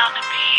on the beat.